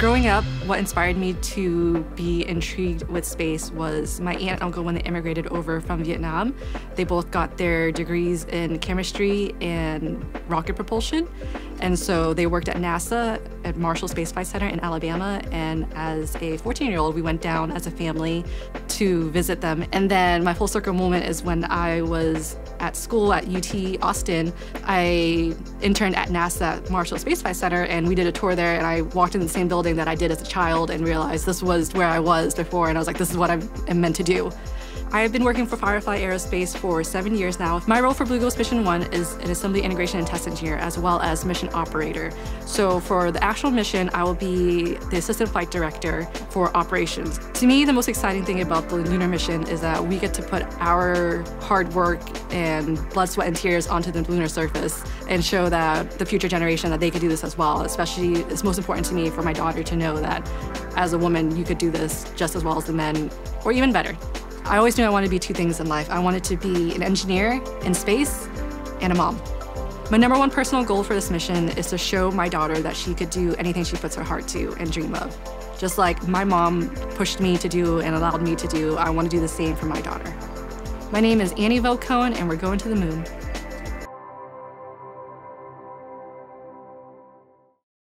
Growing up, what inspired me to be intrigued with space was my aunt and uncle when they immigrated over from Vietnam. They both got their degrees in chemistry and rocket propulsion. And so they worked at NASA at Marshall Space Flight Center in Alabama. And as a 14 year old, we went down as a family to visit them. And then my full circle moment is when I was at school at UT Austin. I interned at NASA Marshall Space Flight Center, and we did a tour there. And I walked in the same building that I did as a child and realized this was where I was before. And I was like, this is what I'm meant to do. I have been working for Firefly Aerospace for seven years now. My role for Blue Ghost Mission 1 is an assembly integration and test engineer as well as mission operator. So for the actual mission, I will be the assistant flight director for operations. To me, the most exciting thing about the lunar mission is that we get to put our hard work and blood, sweat, and tears onto the lunar surface and show that the future generation that they could do this as well. Especially, it's most important to me for my daughter to know that as a woman, you could do this just as well as the men, or even better. I always knew I wanted to be two things in life. I wanted to be an engineer in space and a mom. My number one personal goal for this mission is to show my daughter that she could do anything she puts her heart to and dream of. Just like my mom pushed me to do and allowed me to do, I want to do the same for my daughter. My name is Annie Vo-Cohen, and we're going to the moon.